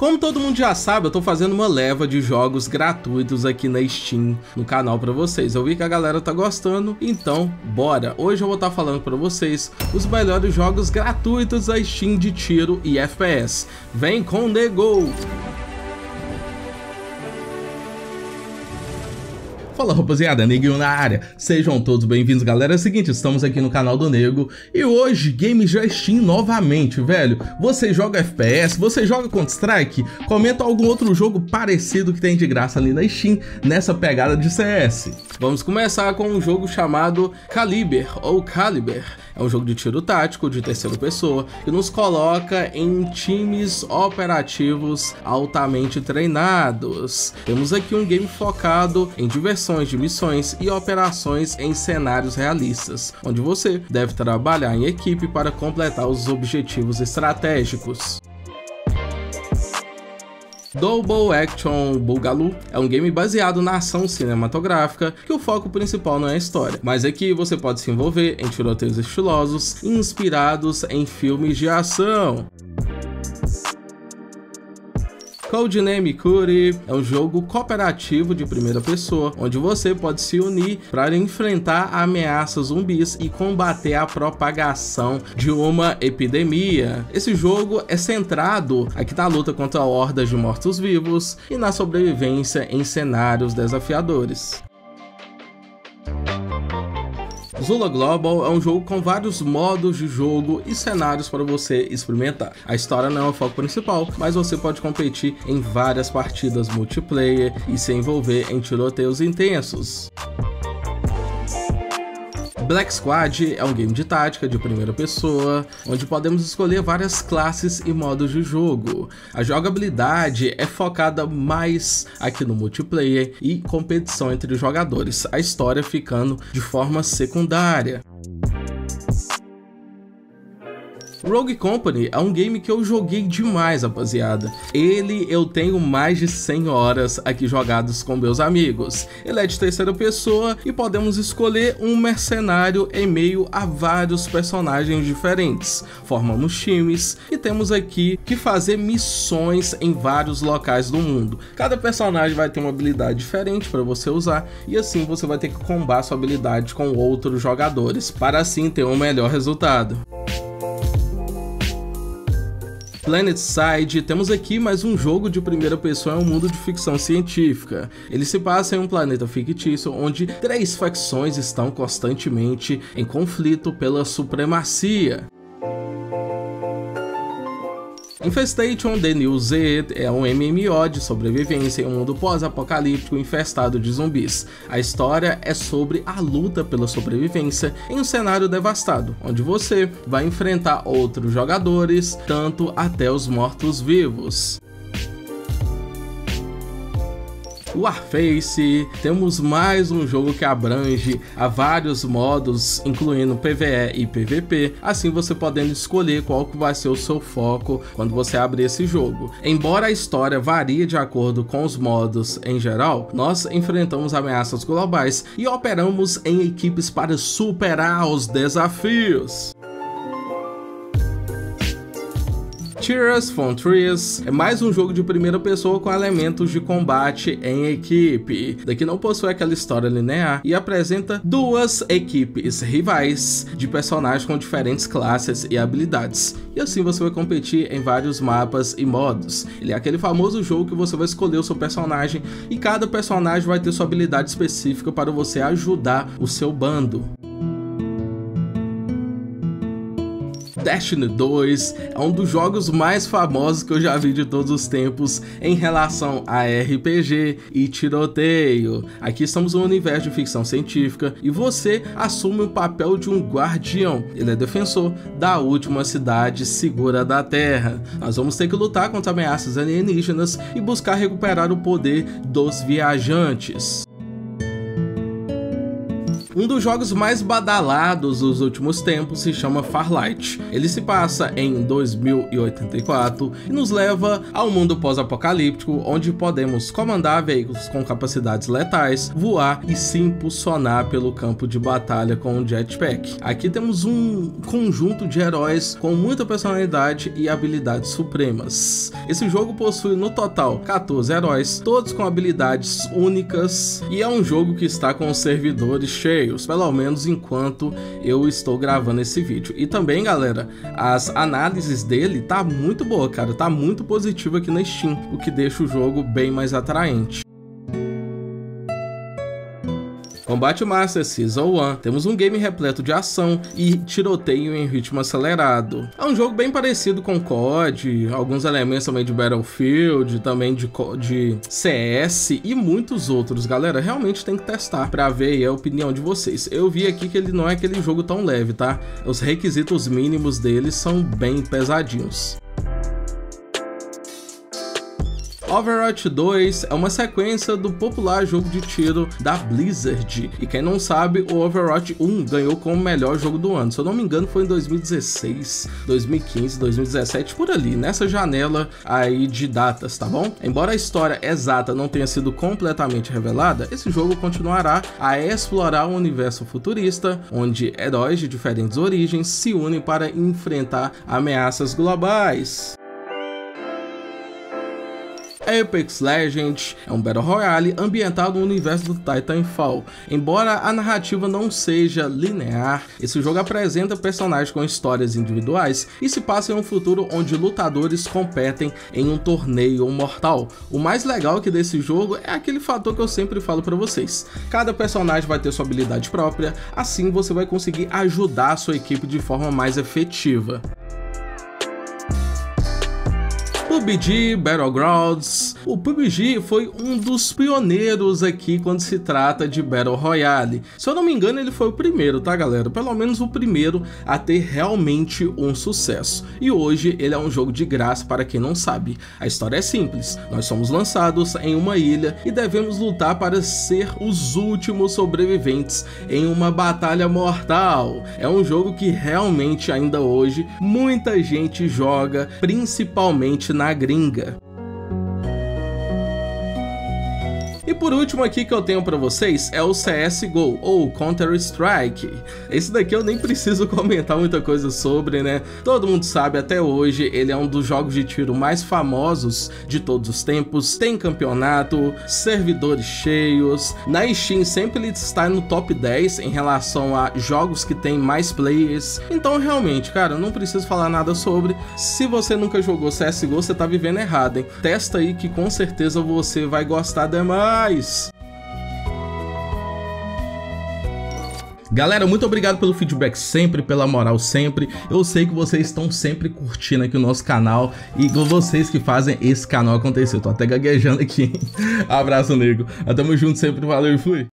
Como todo mundo já sabe, eu tô fazendo uma leva de jogos gratuitos aqui na Steam, no canal para vocês. Eu vi que a galera tá gostando, então bora! Hoje eu vou estar tá falando para vocês os melhores jogos gratuitos da Steam de tiro e FPS. Vem com The Go! Fala rapaziada, Neguinho na área, sejam todos bem-vindos galera, é o seguinte, estamos aqui no canal do Nego e hoje Game Steam novamente, velho, você joga FPS, você joga Counter-Strike, comenta algum outro jogo parecido que tem de graça ali na Steam, nessa pegada de CS. Vamos começar com um jogo chamado Caliber, ou Caliber, é um jogo de tiro tático de terceira pessoa que nos coloca em times operativos altamente treinados. Temos aqui um game focado em diversões de missões e operações em cenários realistas, onde você deve trabalhar em equipe para completar os objetivos estratégicos. Double Action Boogaloo é um game baseado na ação cinematográfica, que o foco principal não é a história, mas é que você pode se envolver em tiroteios estilosos inspirados em filmes de ação. Codename Curi é um jogo cooperativo de primeira pessoa, onde você pode se unir para enfrentar ameaças zumbis e combater a propagação de uma epidemia. Esse jogo é centrado aqui na luta contra hordas de mortos-vivos e na sobrevivência em cenários desafiadores. Zula Global é um jogo com vários modos de jogo e cenários para você experimentar. A história não é o foco principal, mas você pode competir em várias partidas multiplayer e se envolver em tiroteios intensos. Black Squad é um game de tática de primeira pessoa, onde podemos escolher várias classes e modos de jogo. A jogabilidade é focada mais aqui no multiplayer e competição entre jogadores, a história ficando de forma secundária. Rogue Company é um game que eu joguei demais, rapaziada. Ele eu tenho mais de 100 horas aqui jogados com meus amigos. Ele é de terceira pessoa e podemos escolher um mercenário em meio a vários personagens diferentes. Formamos times e temos aqui que fazer missões em vários locais do mundo. Cada personagem vai ter uma habilidade diferente para você usar e assim você vai ter que combar sua habilidade com outros jogadores para assim ter um melhor resultado. Planet Side, temos aqui mais um jogo de primeira pessoa em um mundo de ficção científica. Ele se passa em um planeta fictício onde três facções estão constantemente em conflito pela supremacia. Infestation The New Z é um MMO de sobrevivência em um mundo pós-apocalíptico infestado de zumbis. A história é sobre a luta pela sobrevivência em um cenário devastado, onde você vai enfrentar outros jogadores, tanto até os mortos-vivos. Warface, temos mais um jogo que abrange a vários modos, incluindo PvE e PvP, assim você podendo escolher qual que vai ser o seu foco quando você abrir esse jogo. Embora a história varie de acordo com os modos em geral, nós enfrentamos ameaças globais e operamos em equipes para superar os desafios. Tears from Trees é mais um jogo de primeira pessoa com elementos de combate em equipe. Daqui não possui aquela história linear e apresenta duas equipes rivais de personagens com diferentes classes e habilidades. E assim você vai competir em vários mapas e modos. Ele é aquele famoso jogo que você vai escolher o seu personagem e cada personagem vai ter sua habilidade específica para você ajudar o seu bando. Destiny 2 é um dos jogos mais famosos que eu já vi de todos os tempos em relação a RPG e tiroteio. Aqui estamos no universo de ficção científica e você assume o papel de um guardião. Ele é defensor da última cidade segura da Terra. Nós vamos ter que lutar contra ameaças alienígenas e buscar recuperar o poder dos viajantes. Um dos jogos mais badalados dos últimos tempos se chama Farlight. Ele se passa em 2084 e nos leva ao mundo pós-apocalíptico, onde podemos comandar veículos com capacidades letais, voar e se impulsionar pelo campo de batalha com um jetpack. Aqui temos um conjunto de heróis com muita personalidade e habilidades supremas. Esse jogo possui no total 14 heróis, todos com habilidades únicas, e é um jogo que está com os servidores cheios, pelo menos enquanto eu estou gravando esse vídeo. E também, galera, as análises dele tá muito boa, cara, tá muito positiva aqui na Steam, o que deixa o jogo bem mais atraente. Combate Master Season 1, temos um game repleto de ação e tiroteio em ritmo acelerado. É um jogo bem parecido com COD, alguns elementos também de Battlefield, também de, de CS e muitos outros. Galera, realmente tem que testar para ver a opinião de vocês. Eu vi aqui que ele não é aquele jogo tão leve, tá? Os requisitos mínimos dele são bem pesadinhos. Overwatch 2 é uma sequência do popular jogo de tiro da Blizzard. E quem não sabe, o Overwatch 1 ganhou como melhor jogo do ano. Se eu não me engano, foi em 2016, 2015, 2017, por ali, nessa janela aí de datas, tá bom? Embora a história exata não tenha sido completamente revelada, esse jogo continuará a explorar um universo futurista, onde heróis de diferentes origens se unem para enfrentar ameaças globais. Apex Legends é um Battle Royale ambientado no universo do Titanfall. Embora a narrativa não seja linear, esse jogo apresenta personagens com histórias individuais e se passa em um futuro onde lutadores competem em um torneio mortal. O mais legal que desse jogo é aquele fator que eu sempre falo para vocês. Cada personagem vai ter sua habilidade própria, assim você vai conseguir ajudar a sua equipe de forma mais efetiva. PUBG Battlegrounds. O PUBG foi um dos pioneiros aqui quando se trata de Battle Royale. Se eu não me engano, ele foi o primeiro, tá galera? Pelo menos o primeiro a ter realmente um sucesso. E hoje ele é um jogo de graça para quem não sabe. A história é simples. Nós somos lançados em uma ilha e devemos lutar para ser os últimos sobreviventes em uma batalha mortal. É um jogo que realmente ainda hoje muita gente joga, principalmente na gringa. Por último aqui que eu tenho para vocês é o CSGO, ou Counter-Strike. Esse daqui eu nem preciso comentar muita coisa sobre, né? Todo mundo sabe, até hoje ele é um dos jogos de tiro mais famosos de todos os tempos. Tem campeonato, servidores cheios. Na Steam sempre ele está no top 10 em relação a jogos que tem mais players. Então realmente, cara, não preciso falar nada sobre. Se você nunca jogou CSGO, você tá vivendo errado, hein? Testa aí que com certeza você vai gostar demais Galera, muito obrigado pelo feedback sempre, pela moral sempre. Eu sei que vocês estão sempre curtindo aqui o nosso canal e com vocês que fazem esse canal acontecer. Eu tô até gaguejando aqui. Abraço, nego. Tamo junto sempre, valeu e fui.